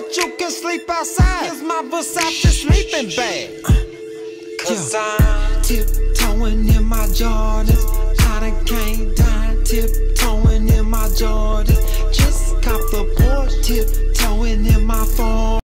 but you can sleep outside. Here's my Versace sleeping bag. Cause yeah. I'm tiptoeing in my Jordans. I can't die. tiptoeing in my Jordans. Just cop the poor tip